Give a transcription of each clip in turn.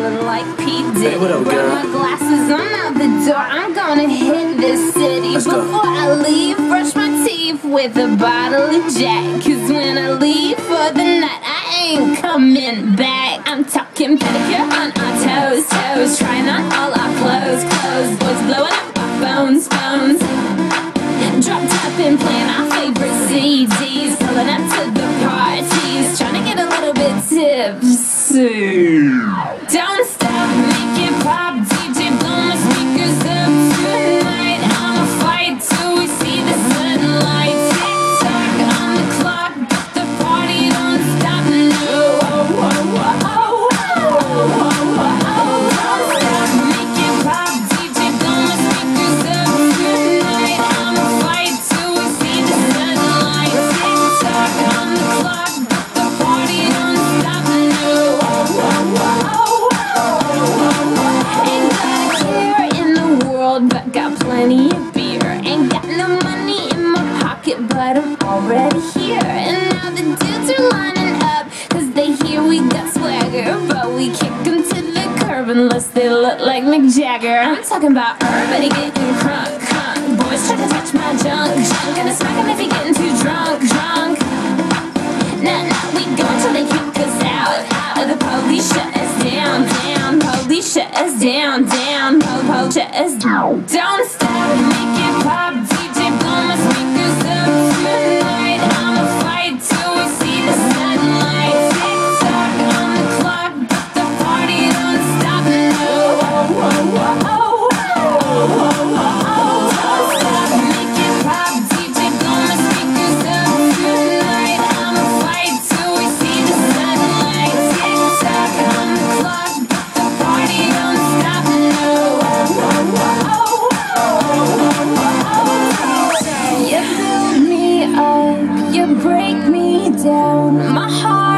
look like P. Diddy. Hey, what up, girl? Grab my glasses, I'm out the door. I'm gonna hit this city. Let's Before go. I leave, brush my teeth with a bottle of Jack. Cause when I leave for the night, I ain't coming back. a beer Ain't got no money in my pocket But I'm already here. And now the dudes are lining up Cause they hear we got swagger But we kick them to the curb Unless they look like Mick Jagger. I'm talking about everybody getting crunk, crunk Boys try to touch my junk, junk Gonna smack him if he getting too drunk, drunk. us down, down, ho ho, shut us down. Don't stop, make it pop. down. My heart.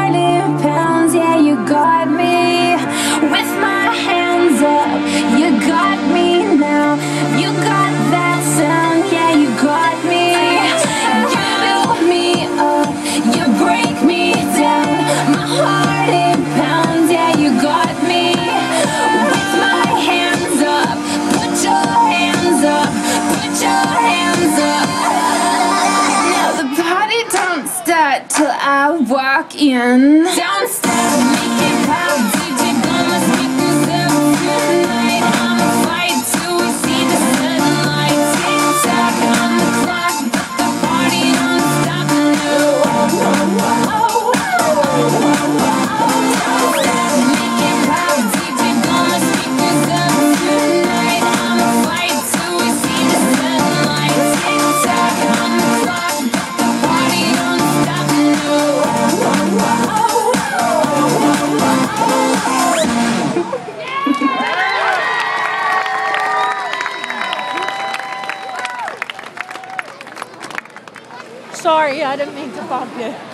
till I walk in. Downstairs. sorry, I didn't mean to bump you.